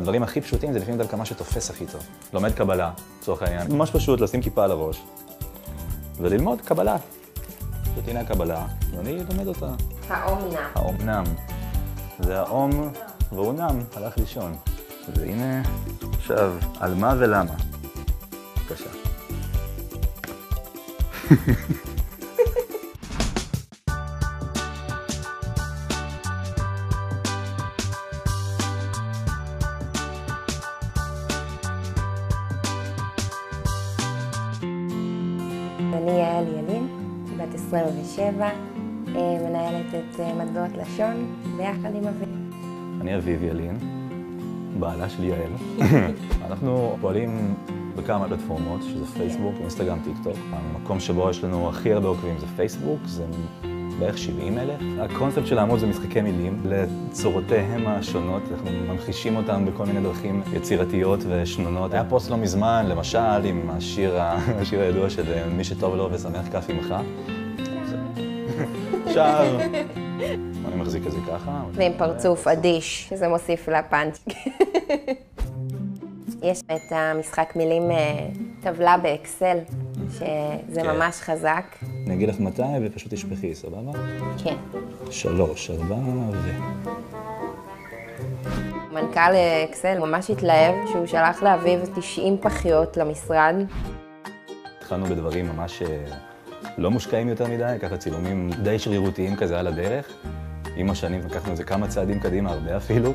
הדברים הכי פשוטים זה לפעמים דווקא מה שתופס הכי טוב. לומד קבלה, לצורך העניין. ממש פשוט, לשים כיפה על הראש וללמוד קבלה. זאת הנה הקבלה, ואני לומד אותה. האומנם. האומנם. זה האום והוא נם, הלך לישון. והנה, עכשיו, על מה ולמה. בבקשה. אני יעל ילין, בת 27, אה, מנהלת את אה, מטבעות לשון ביחד עם אביב. אני אביב ילין, בעלה של יעל. אנחנו פועלים בכמה פלטפורמות, שזה פייסבוק, אינסטגרם, טיק טוק. המקום שבו יש לנו הכי הרבה עוקבים זה פייסבוק, זה בערך 70 אלף. הקונספט של העמוד זה משחקי מילים לצורותיהם השונות, אנחנו ממחישים אותם בכל מיני דרכים יצירתיות ושנונות. היה פוסט לא מזמן, למשל, עם השיר, השיר הידוע של אה, מי שטוב לו ושמח כף ימחא. עכשיו, אני מחזיק את זה ככה. ועם פרצוף אדיש, שזה מוסיף לפאנץ'. יש את המשחק מילים אה, טבלה באקסל, שזה כן. ממש חזק. אני אגיד לך מתי ופשוט תשפכי, סבבה? כן. שלוש, ארבע ו... מנכ"ל אה, אקסל ממש התלהב שהוא שלח לאביו 90 פחיות למשרד. התחלנו בדברים ממש אה, לא מושקעים יותר מדי, ככה צילומים די שרירותיים כזה על הדרך. עם השנים לקחנו את זה כמה צעדים קדימה, הרבה אפילו.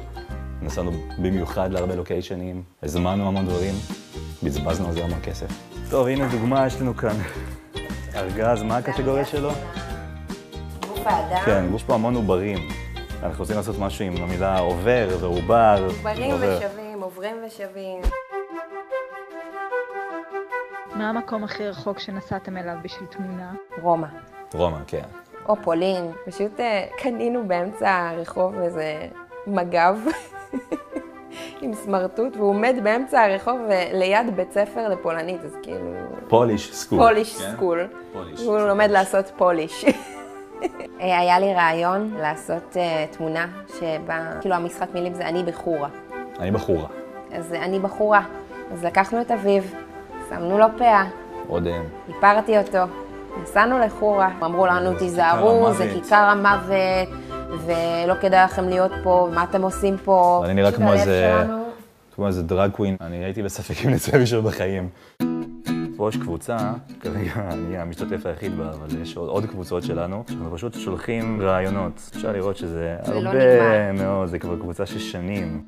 נסענו במיוחד להרבה לוקיישנים, הזמנו המון דברים, בזבזנו על זה המון כסף. טוב, הנה דוגמה, יש לנו כאן ארגז, מה הקטגוריה שלו? גוף האדם. כן, יש פה המון עוברים. אנחנו רוצים לעשות משהו עם המילה עובר ועובר. עוברים עובר. ושווים, עוברים ושווים. מה המקום הכי רחוק שנסעתם אליו בשביל תמונה? רומא. רומא, כן. או פולין. פשוט אה, קנינו באמצע הרחוב איזה מגב עם סמרטוט, והוא עומד באמצע הרחוב ליד בית ספר לפולנית, אז כאילו... Polish school. Polish? School. Polish. הוא לומד לעשות polish. אה, היה לי רעיון לעשות אה, תמונה שבה, כאילו המשחק מילים זה אני בחורה. אני בחורה. אז אני בחורה. אז לקחנו את אביו, שמנו לו פאה, עוד אה, איפרתי אותו, נסענו לחורה, אמרו לנו תיזהרו, המוות." זה כיכר המוות, ולא כדאי לכם להיות פה, מה אתם עושים פה? אני נראה כמו איזה- כמו איזה דרג קווין. אני הייתי בספק אם נצא משהו בחיים. פה יש קבוצה, כרגע אני המשתתף היחיד בה, אבל יש עוד, קבוצות שלנו, שאנחנו פשוט שולחים רעיונות. אפשר לראות שזה זה לא הרבה. מאוד, זה כבר קבוצה של שנים.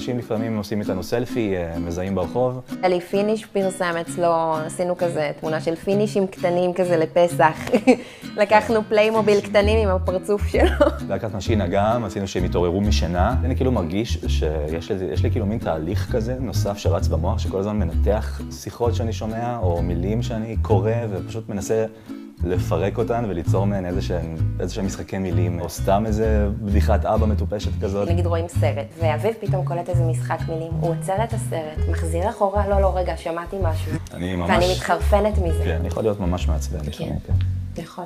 אנשים לפעמים עושים איתנו סלפי, אה, מזהים ברחוב. אלי פיניש פרסם אצלו, עשינו כזה תמונה של פינישים קטנים כזה לפסח. לקחנו פליימוביל קטנים עם הפרצוף שלו. להקת משינה גם, עשינו שהם התעוררו משינה. אני כאילו מרגיש שיש לי, יש לי כאילו מין תהליך כזה נוסף שרץ במוח, שכל הזמן מנתח שיחות שאני שומע, או מילים שאני קורא, ופשוט מנסה לפרק אותן וליצור מהן איזה שהם, משחקי מילים, או סתם איזה בדיחת אבא מטופשת כזאת. נגיד רואים סרט, ואביב פתאום קולט איזה משחק מילים, הוא עוצר את הסרט, מחזיר אחורה, לא, לא, רגע, שמעתי משהו. אני ממש... ואני מתחרפנת מזה. כן, אני יכול להיות ממש מעצבן לפעמים, כן. יכול.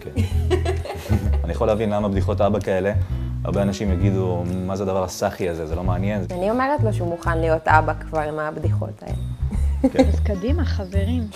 כן. אני יכול להבין למה בדיחות אבא כאלה, הרבה אנשים יגידו, מה זה הדבר הסאחי הזה, זה לא מעניין. אני אומרת לו שהוא מוכן להיות אבא כבר עם הבדיחות האלה. כן. אז קדימה, חברים.